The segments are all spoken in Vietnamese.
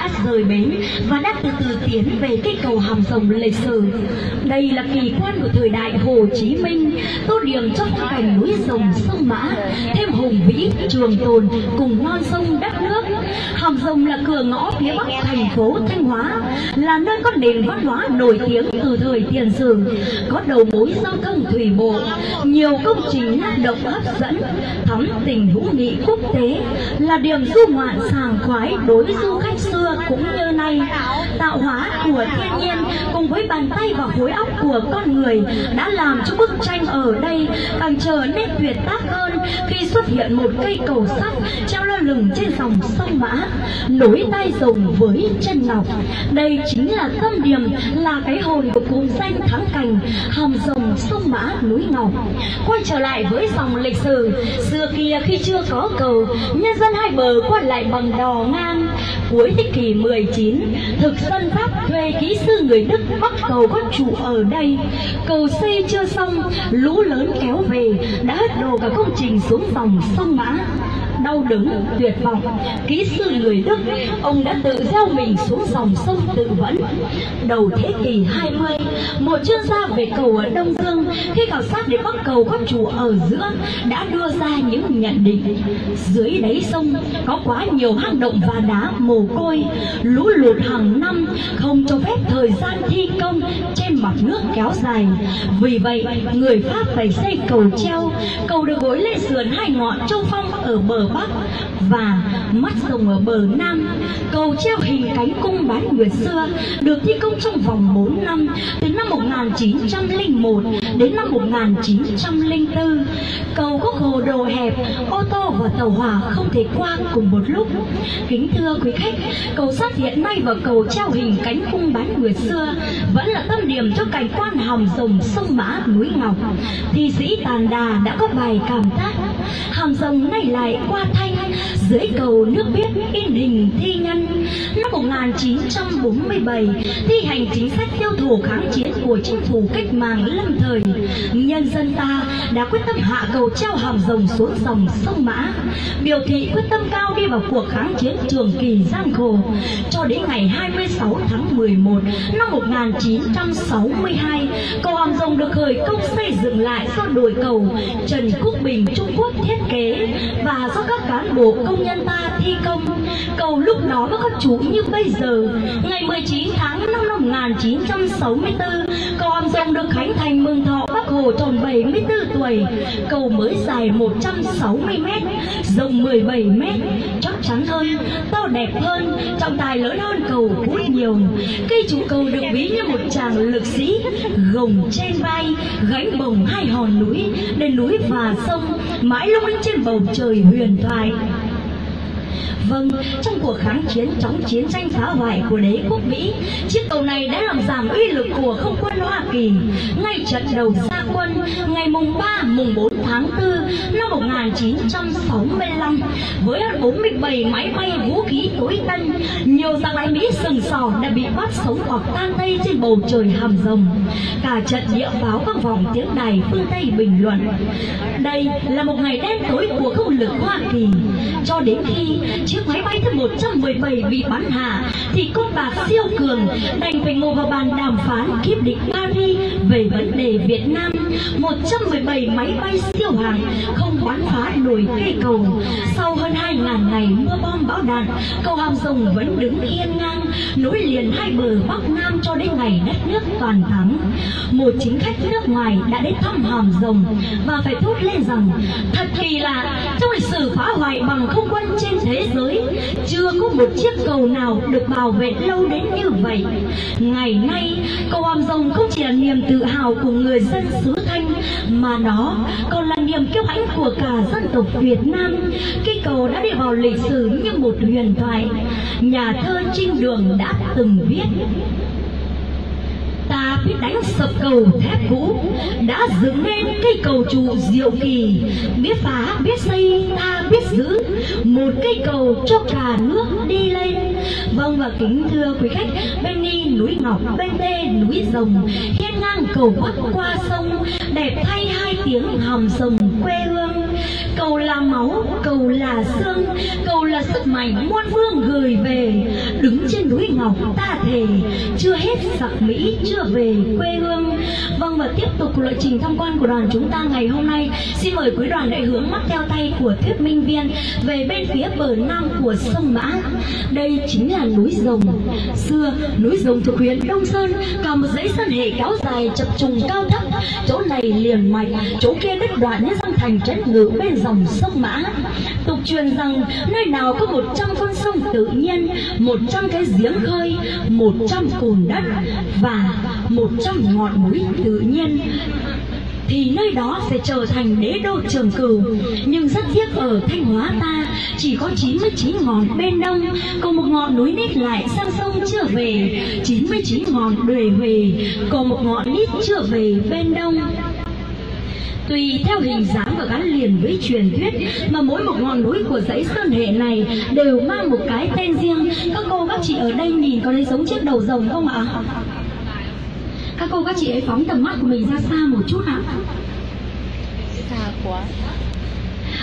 đã rời bến và đang từ từ tiến về cây cầu hàm rồng lịch sử. Đây là kỳ quan của thời đại Hồ Chí Minh, tô điểm cho phong cảnh núi rồng sông Mã, thêm hùng vĩ, trường tồn cùng non sông đất nước. Hàm rồng là cửa ngõ phía bắc thành phố Thanh Hóa, là nơi có nền văn hóa nổi tiếng từ thời tiền sử, có đầu mối giao thông thủy bộ, nhiều công trình năng động hấp dẫn, thắm tình hữu nghị quốc tế, là điểm du ngoạn sàng khoái đối du khách xưa cũng như nay. Tạo hóa của thiên nhiên cùng với bàn tay và khối óc của con người đã làm cho bức tranh ở đây càng trở nên tuyệt tác hơn khi xuất hiện một cây cầu sắt treo lơ lửng trên dòng sông Mã, nối tay rồng với chân ngọc. Đây chính là tâm điểm, là cái hồn của cụm danh thắng cảnh hàm rồng sông Mã núi Ngọc. Quay trở lại với dòng lịch sử, xưa kia khi chưa có cầu, nhân dân hai bờ qua lại bằng đò ngang. Cuối thế kỷ 19, thực dân Pháp thuê kỹ sư người Đức bắt cầu có trụ ở đây. Cầu xây chưa xong, lũ lớn kéo về, đã hất đổ cả công trình xuống dòng sông Mã đau đớn, tuyệt vọng. Kỹ sư người đức, ông đã tự gieo mình xuống dòng sông tự vẫn. Đầu thế kỷ 20 một chuyên gia về cầu ở đông dương, khi khảo sát để bắc cầu có chùa ở giữa, đã đưa ra những nhận định. Dưới đáy sông, có quá nhiều hang động và đá mồ côi, lũ lụt hàng năm, không cho phép thời gian thi công trên mặt nước kéo dài. Vì vậy, người pháp phải xây cầu treo, cầu được gối lên sườn hai ngọn châu phong ở bờ bắc và mắt rồng ở bờ nam. Cầu treo hình cánh cung bán nguyệt xưa, được thi công trong vòng 4 năm, từ năm 1901 đến năm 1904 cầu có hồ đồ hẹp, ô tô và tàu hỏa không thể qua cùng một lúc. Kính thưa quý khách, cầu sắt hiện nay và cầu treo hình cánh cung bán nguyệt xưa vẫn là tâm điểm cho cảnh quan hàm rồng sông mã núi ngọc. Thi sĩ tàn đà đã có bài cảm tác hàm rồng nay lại qua thanh, dưới cầu nước biết in hình thi nhân. Năm 1947 thi hành chính sách tiêu thụ kháng chiến của chính phủ cách mạng lâm thời. Nhân dân ta đã quyết tâm hạ cầu treo hàm rồng xuống dòng sông mã. Biểu thị quyết tâm cao đi vào cuộc kháng chiến trường kỳ gian khổ cho đến ngày 26 tháng 11 năm 1962 cầu hàm rồng được khởi công xây dựng lại do đội cầu Trần Quốc Bình, Trung Quốc thiết kế và do các cán bộ công nhân ta thi công. Cầu lúc đó với các chú như bây giờ, ngày 19 tháng 5 năm 1964 cầu hàm rồng được khánh thành mừng thọ, Bắc Hồ tròn 74 tuổi. Cầu mới dài 160 mét, rộng 17 mét, chắc chắn hơn, to đẹp hơn, trọng tài lớn hơn cầu vui nhiều. Cây trụ cầu được ví như một chàng lực sĩ, gồng trên vai, gánh bồng hai hòn núi lên núi và sông mà mãi lung linh trên bầu trời huyền thoại Vâng, trong cuộc kháng chiến chống chiến tranh phá hoại của đế quốc Mỹ, chiếc cầu này đã làm giảm uy lực của không quân Hoa Kỳ. Ngay trận đầu quân, ngày mùng 3, mùng 4 tháng 4 năm 1965, với hơn 47 máy bay vũ khí tối tân, nhiều giặc lái Mỹ sừng sò đã bị bắt sống hoặc tan tây trên bầu trời hàm rồng. Cả trận địa báo các vòng tiếng đài phương Tây bình luận. Đây là một ngày đen tối của không lực Hoa Kỳ, cho đến khi chiếc máy bay thứ 117 bị bắn hạ thì công bạc siêu cường đành phải ngồi vào bàn đàm phán kiếp định Paris về vấn đề Việt Nam 117 máy bay siêu hàng không bắn phá nổi cây cầu. Sau hơn 2.000 ngày mưa bom bão đạn, cầu hàm rồng vẫn đứng yên ngang, nối liền hai bờ Bắc Nam cho đến ngày đất nước toàn thắng. Một chính khách nước ngoài đã đến thăm hàm rồng và phải thốt lên rằng, thật kỳ lạ, trong lịch sử phá hoại bằng không quân trên thế giới, chưa có một chiếc cầu nào được bảo vệ lâu đến như vậy. Ngày nay, cầu hàm rồng không chỉ là niềm tự hào của người dân xứ thanh, mà nó còn là niềm kiêu hãnh của cả dân tộc Việt Nam. Cây cầu đã đi vào lịch sử như một huyền thoại. Nhà thơ Trinh Đường đã từng viết biết đánh sập cầu thép cũ, đã dựng nên cây cầu trụ diệu kỳ. Biết phá, biết xây ta biết giữ. Một cây cầu cho cả nước đi lên. Vâng và kính thưa quý khách, bên đi núi ngọc, bên tê núi rồng. Hiên ngang cầu bắc qua sông, đẹp thay hai tiếng hòm rồng quê cầu là máu, cầu là xương, cầu là sức mạnh muôn vương gửi về. Đứng trên núi ngọc ta thề chưa hết giặc mỹ, chưa về quê hương. Vâng và tiếp tục lộ trình tham quan của đoàn chúng ta ngày hôm nay. Xin mời quý đoàn đại hướng mắt theo tay của thuyết minh viên về bên phía bờ nam của sông mã. Đây chính là núi rồng. Xưa, núi rồng thuộc huyện đông sơn, cả một dãy sân hệ kéo dài chập trùng cao thấp. Chỗ này liền mạch, chỗ kia đất đoạn như răng thành chất ngự bên dòng sông mã. Tục truyền rằng, nơi nào có một trăm con sông tự nhiên, một trăm cái giếng khơi, một trăm cồn đất và một trăm ngọn núi tự nhiên, thì nơi đó sẽ trở thành đế đô trường cửu. Nhưng rất tiếc ở thanh hóa ta, chỉ có 99 ngọn bên đông còn một ngọn núi nít lại sang sông chưa về 99 ngọn đuề về còn một ngọn nít chưa về bên đông tùy theo hình dáng và gắn liền với truyền thuyết, mà mỗi một ngọn núi của dãy sơn hệ này đều mang một cái tên riêng. Các cô, các chị ở đây nhìn có thấy giống chiếc đầu rồng không ạ? Các cô, các chị ấy phóng tầm mắt của mình ra xa một chút ạ. Xa quá.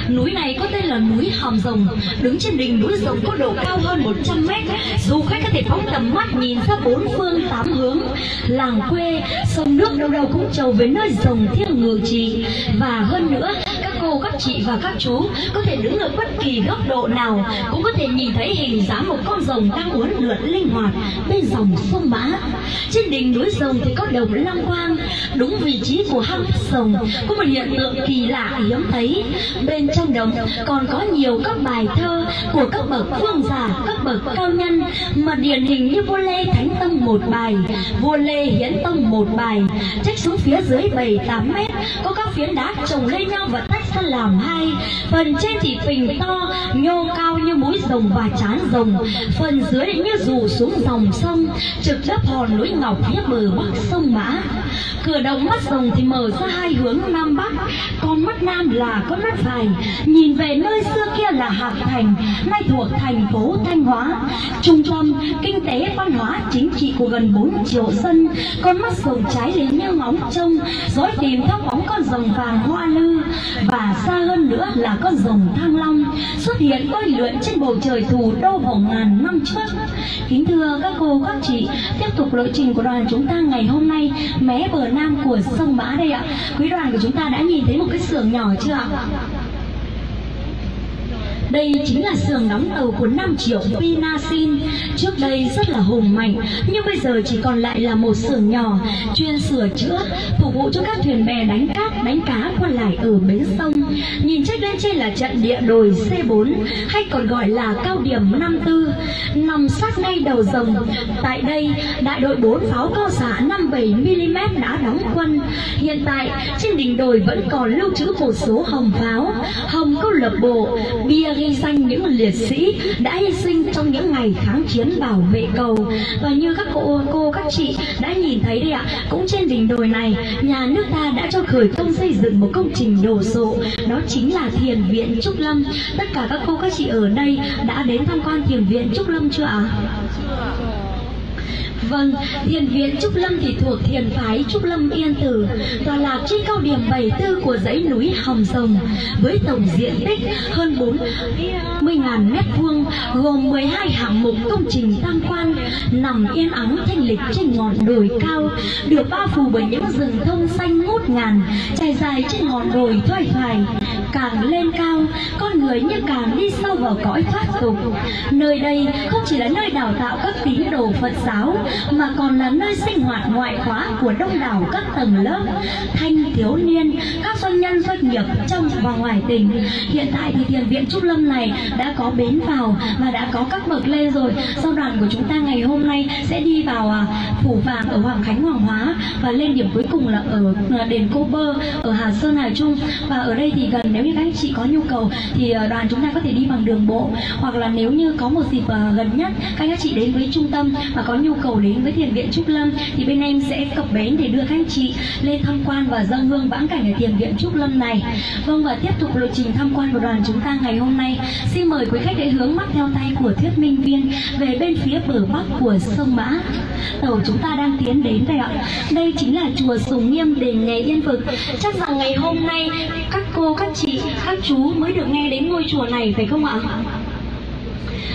Núi này có tên là núi Hòm Rồng. Đứng trên đỉnh núi rồng có độ cao hơn 100 mét. Du khách có thể phóng tầm mắt nhìn ra bốn phương tám hướng. Làng quê, sông nước đâu đâu cũng trầu về nơi rồng thiêng ngự trị. Và hơn nữa cô, các chị và các chú có thể đứng ở bất kỳ góc độ nào cũng có thể nhìn thấy hình dáng một con rồng đang uốn lượn linh hoạt bên dòng sông Mã. Trên đỉnh núi rồng thì có đồng Long quang, đúng vị trí của hang rồng có một hiện tượng kỳ lạ hiếm thấy. Bên trong đồng còn có nhiều các bài thơ của các bậc phương giả, các bậc cao nhân mà điển hình như vua Lê Thánh Tông một bài, vua Lê Hiến Tông một bài, trách xuống phía dưới 7-8 mét có các phiến đá chồng lên nhau và tách ra làm hai phần trên thì phình to, nhô cao như mũi rồng và chán rồng. Phần dưới như dù xuống dòng sông, trực lớp hòn núi ngọc phía bờ bắc sông mã cửa động mắt rồng thì mở ra hai hướng nam bắc. Con mắt nam là con mắt phải. Nhìn về nơi xưa kia là hạc thành, nay thuộc thành phố thanh hóa. Trung tâm kinh tế văn hóa chính trị của gần 4 triệu dân, con mắt rồng trái đến như ngóng trông, dõi tìm theo bóng con rồng vàng hoa lư. Và xa hơn nữa là con rồng thăng long, xuất hiện bơi lượn trên bầu trời thủ đô vào ngàn năm trước. Kính thưa các cô, các chị, tiếp tục lộ trình của đoàn chúng ta ngày hôm nay. Mé bờ nam của sông mã đây ạ. Quý đoàn của chúng ta đã nhìn thấy một cái xưởng nhỏ chưa ạ? Đây chính là xưởng đóng tàu của 5 triệu Pinasin. Trước đây rất là hùng mạnh Nhưng bây giờ chỉ còn lại là một xưởng nhỏ Chuyên sửa chữa Phục vụ cho các thuyền bè đánh cát, đánh cá qua lại ở bến sông. Nhìn trách lên trên là trận địa đồi C4 Hay còn gọi là cao điểm 54 Nằm sát ngay đầu rồng Tại đây đại đội 4 pháo cao xạ 57mm đã đóng quân. Hiện tại trên đỉnh đồi vẫn còn lưu trữ một số hồng pháo Hồng câu lập bộ, bia ghi danh những liệt sĩ đã hy sinh trong những ngày kháng chiến bảo vệ cầu. Và như các cô cô, các chị đã nhìn thấy đây ạ, cũng trên đỉnh đồi này, nhà nước ta đã cho khởi công xây dựng một công trình đồ sộ. Đó chính là thiền viện trúc lâm. Tất cả các cô, các chị ở đây đã đến tham quan thiền viện trúc lâm chưa ạ? Vâng, thiền viện Trúc Lâm thì thuộc thiền phái Trúc Lâm Yên Tử, tọa lạc trên cao điểm 74 của dãy núi Hồng Rồng, với tổng diện tích hơn 40.000 mét vuông, gồm 12 hạng mục công trình tam quan, nằm yên ắng thanh lịch trên ngọn đồi cao, được bao phủ bởi những rừng thông xanh ngút ngàn, trải dài trên ngọn đồi thoai thoải. Càng lên cao, con người như càng đi sâu vào cõi thoát tục. Nơi đây không chỉ là nơi đào tạo các tín đồ Phật giáo mà còn là nơi sinh hoạt ngoại khóa của đông đảo các tầng lớp thanh thiếu niên các doanh nhân doanh nghiệp trong và ngoài tỉnh. Hiện tại thì thiền viện trúc lâm này đã có bến vào và đã có các bậc lên rồi. Sau đoàn của chúng ta ngày hôm nay sẽ đi vào à, phủ vàng ở hoàng khánh hoàng hóa và lên điểm cuối cùng là ở à, đền cô bơ ở hà sơn hà trung. Và ở đây thì gần nếu như các anh chị có nhu cầu thì ờ, đoàn chúng ta có thể đi bằng đường bộ hoặc là nếu như có một dịp ờ, gần nhất, các anh chị đến với trung tâm và có nhu cầu đến với thiền viện Trúc Lâm thì bên em sẽ cập bến để đưa các anh chị lên tham quan và dâng hương vãng cảnh ở thiền viện Trúc Lâm này. Vâng và tiếp tục lộ trình tham quan của đoàn chúng ta ngày hôm nay. Xin mời quý khách hãy hướng mắt theo tay của thuyết minh viên về bên phía bờ bắc của sông Mã. Tàu chúng ta đang tiến đến đây ạ. Đây chính là chùa Sùng Nghiêm đền Nghề Yên Vực. Chắc rằng ngày hôm nay các cô, các chị các chú mới được nghe đến ngôi chùa này phải không ạ?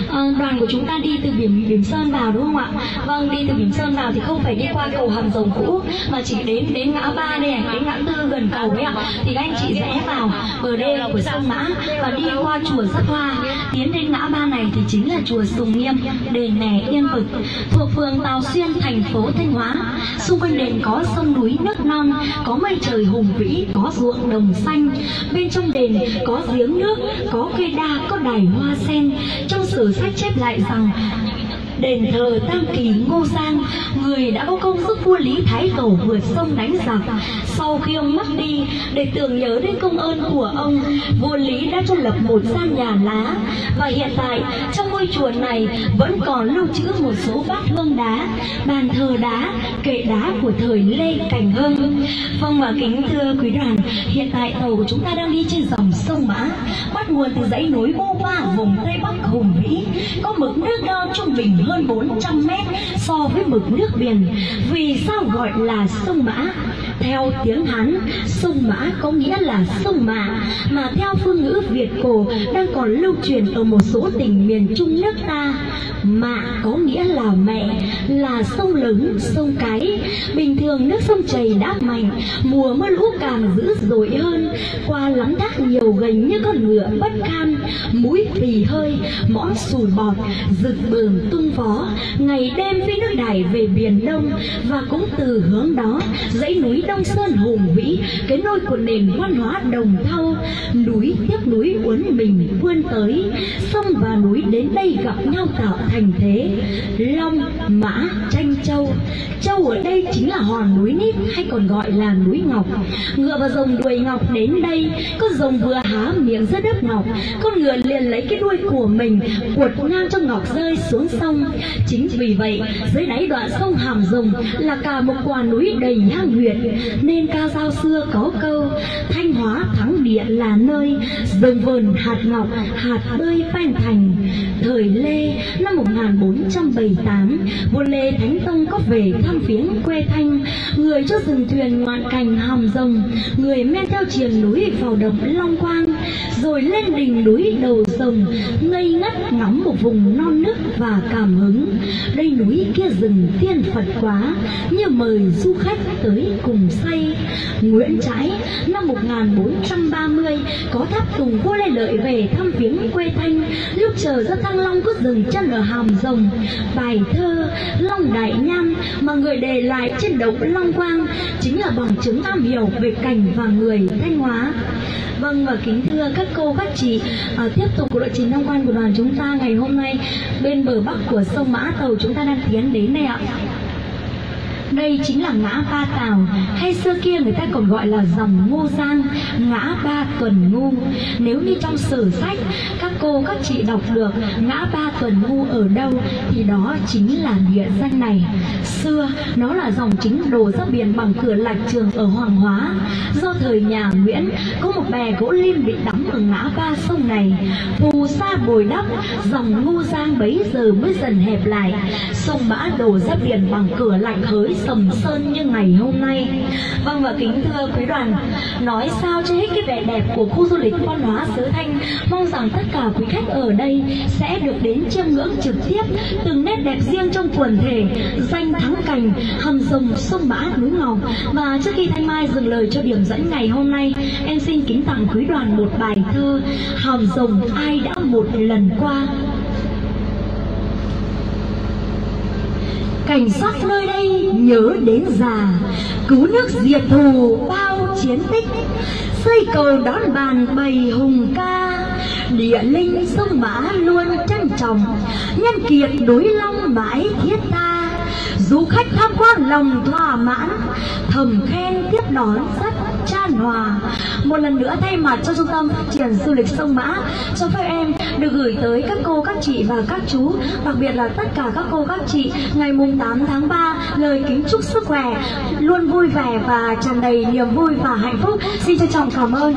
Ờ, đoàn của chúng ta đi từ biển biển sơn vào đúng không ạ? Vâng đi từ biển sơn vào thì không phải đi qua cầu hàm rồng cũ, mà chỉ đến đến ngã ba đây này, đến ngã tư gần cầu ấy ạ. Thì các anh chị rẽ vào bờ đê của sông mã và đi qua chùa sắc hoa. Tiến đến ngã ba này thì chính là chùa sùng nghiêm, đền Nè yên vực, thuộc phường tàu xuyên, thành phố thanh hóa. Xung quanh đền có sông núi nước non, có mây trời hùng vĩ, có ruộng đồng xanh. Bên trong đền có giếng nước, có cây đa, có đài hoa sen. Trong sử sách chép lại rằng đền thờ tam kỳ ngô giang, người đã có công giúp vua lý thái tổ vượt sông đánh giặc. Sau khi ông mất đi, để tưởng nhớ đến công ơn của ông, vua lý đã cho lập một gian nhà lá. Và hiện tại, trong ngôi chùa này vẫn còn lưu trữ một số bát hương đá bàn thờ đá, kệ đá của thời lê cảnh hưng. Vâng và kính thưa quý đoàn, hiện tại tàu của chúng ta đang đi trên dòng sông mã, bắt nguồn từ dãy núi bô ba vùng tây bắc hùng vĩ, có mực nước đo trung bình hơn hơn 400 mét so với mực nước biển. Vì sao gọi là sông mã? Theo tiếng hán, sông mã có nghĩa là sông mã, mà theo phương ngữ việt cổ đang còn lưu truyền ở một số tỉnh miền trung nước ta. Mạ có nghĩa là mẹ, là sông lớn, sông cái. Bình thường nước sông chảy đã mạnh, mùa mưa lũ càng dữ dội hơn. Qua lắm thác nhiều gành như con ngựa bất kham mũi phì hơi, mõm sùi bọt, rực bờm tung vó. Ngày đêm phi nước đài về biển đông, và cũng từ hướng đó, dãy núi đông sơn hùng vĩ cái nôi của nền văn hóa đồng thau. Núi tiếp núi uốn mình vươn tới, sông và núi đến đây gặp nhau tạo thành thế. Long, mã, tranh châu. Châu ở đây chính là hòn núi nít hay còn gọi là núi ngọc. Ngựa và rồng đuôi ngọc đến đây con rồng vừa há miệng ra đất ngọc. Con ngựa liền lấy cái đuôi của mình quật ngang cho ngọc rơi xuống sông. Chính vì vậy, dưới đáy đoạn sông hàm rồng là cả một quả núi đầy hang huyệt nên ca dao xưa có câu, thanh hóa thắng địa là nơi, rừng vườn hạt ngọc, hạt bơi phanh thành. Thời lê, năm 1478 vua lê thánh tông có về thăm viếng quê thanh. Người cho dừng thuyền ngoạn cảnh hàm rồng, người men theo triền núi vào động long quang, rồi lên đỉnh núi đầu rồng ngây ngất ngắm một vùng non nước và cảm hứng. Đây núi kia rừng tiên phật quá như mời du khách tới cùng say. Nguyễn Trãi năm 1430 có tháp tùng vua Lê Lợi về thăm viếng quê Thanh. Lúc chờ ra Thăng Long cứ dừng chân ở hàm rồng. Bài thơ Long Đại Nham mà người đề lại trên động Long Quang chính là bằng chứng am hiểu về cảnh và người Thanh Hóa. Vâng và kính thưa các cô các chị à, tiếp tục của đội trình tham quan của đoàn chúng ta ngày hôm nay bên bờ bắc của sông Mã tàu, chúng ta đang tiến đến đây ạ đây chính là ngã ba tào hay xưa kia người ta còn gọi là dòng ngô giang, ngã ba tuần ngu. Nếu như trong sử sách các cô, các chị đọc được ngã ba tuần ngu ở đâu, thì đó chính là địa danh này. Xưa, nó là dòng chính đổ ra biển bằng cửa lạch trường ở hoàng hóa. Do thời nhà nguyễn, có một bè gỗ lim bị đóng ở ngã ba sông này. Phù sa bồi đắp, dòng ngô giang bấy giờ mới dần hẹp lại. Sông mã đổ ra biển bằng cửa lạch hới sầm sơn như ngày hôm nay. Vâng và kính thưa quý đoàn, nói sao cho hết cái vẻ đẹp của khu du lịch văn hóa xứ thanh, mong rằng tất cả quý khách ở đây sẽ được đến chiêm ngưỡng trực tiếp từng nét đẹp riêng trong quần thể, danh thắng cảnh, hầm rồng, sông mã núi ngọc. Và trước khi thanh mai dừng lời cho điểm dẫn ngày hôm nay, em xin kính tặng quý đoàn một bài thơ, hầm rồng ai đã một lần qua. Cảnh sắc nơi đây nhớ đến già. Cứu nước diệt thù, bao chiến tích. Xây cầu đón bàn bầy hùng ca. Địa linh sông mã luôn trân trọng. Nhân kiệt núi long mãi thiết ta du khách tham quan lòng thỏa mãn. Thầm khen tiếp đón rất tràn hòa một lần nữa thay mặt cho trung tâm phát triển du lịch sông mã, cho phép em được gửi tới các cô, các chị và các chú, đặc biệt là tất cả các cô, các chị, ngày mùng 8 tháng 3 lời kính chúc sức khỏe, luôn vui vẻ và tràn đầy niềm vui và hạnh phúc. Xin trân trọng cảm ơn.